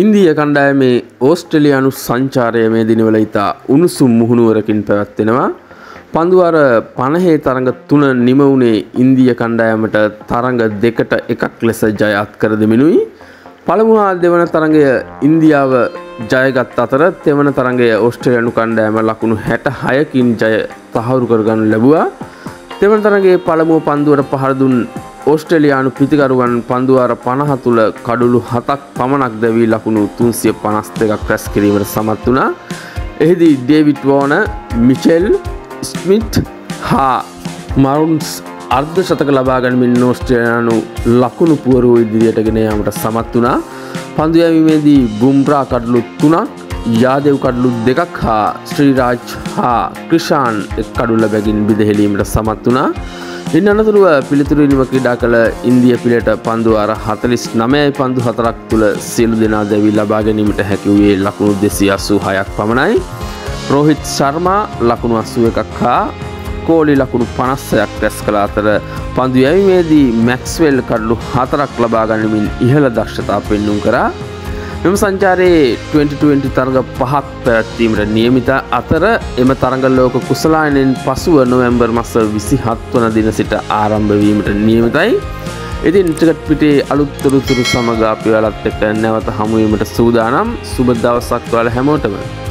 ඉන්දිය කණ්ඩායමේ ඕස්ට්‍රලියයානු සංචාරය මේ දිනවල ඉතා උණුසුම් මුහුණුවරකින් පැවැත්වෙනවා. පන්දුවර පණහේ තරඟ තුන නිමවුණේ ඉන්දිය කණ්ඩායමට තරඟ දෙකට එකක් ලෙස ජයත් කර දෙමිනුයි. පළමුහා දෙවන තරඟය ඉන්දියාව ජයගත් අතර තෙවන තරඟය ඔස්ට්‍රලයනු කණ්ඩෑම ලකුණු හැට හයකින් ජය තහවුරු කරගන්න ලැබවා. තෙවන තරගේ පළමුුව පන්දුවට පහරදුන් ඕස්ට්‍රලයානු පිතිකරුවන් පන්දුවාර පණහ තුළ කඩුළු හතක් පමණක් දැවී ලකුණු තුන්සිය පනස් දෙකක් රැස් කිරීමට සමත් වුණා. එහිදී ඩේවිට් වෝන මිචෙල් ස්මිට් හා මරුන්ස් අර්ධ ශතක ලබාගනිමින් නෝස්ට්‍රයානු ලකුණු පුවරුව ඉදිරියට ගෙන යාමට සමත් වුණා. පන්දුයවීමේදී බුම්බ්‍රා කඩලු තුනක් යාදෙව් කඩලු දෙකක් හා ශ්‍රීරාජ් හා ක්‍රිෂාන් එක් කඩුල්ල බැගින් බිදහෙලීමට සමත් වුණා. ඉන් අනතුරුව පිළිතුරු නිම ක්‍රඩා කළ ඉන්දිය පිළට පන්දු අර හතලිස් නමයයි පන්දු හතරක් තුළ සියලු දෙනා දැවී ලබා ගැනීමට හැකිවයේ ලකුණු දෙසි අස්සූ හයක් පමණයි. රෝහිත් ශර්මා ලකුණු අස්සුව එකක් හා කෝලි ලකුණු පනස්සයක් රැස් කළ අතර පන්දු යැවිමේදී මැක්ස්වෙල් කඩලු හතරක් ලබා ගනිමින් ඉහළ දක්ෂතා පෙන්නුම් කරා මෙම සංචාරයේ 2020 තරග පහක් පැවැත්වීමට නියමිත අතර එම තරගල්ලෝක කුසලායනෙන් පසුව නොවැම්බර් මස විසි හත්වන දින සිට ආරම්භවීමට නියමිතයි. ඉතින් ටිකට් පිටේ අලුත්තරුතුරු සමග අපි වලත් එක්ක නැවත හමුවීමට සූදානම් සුබ දවසක් වල හැමෝටම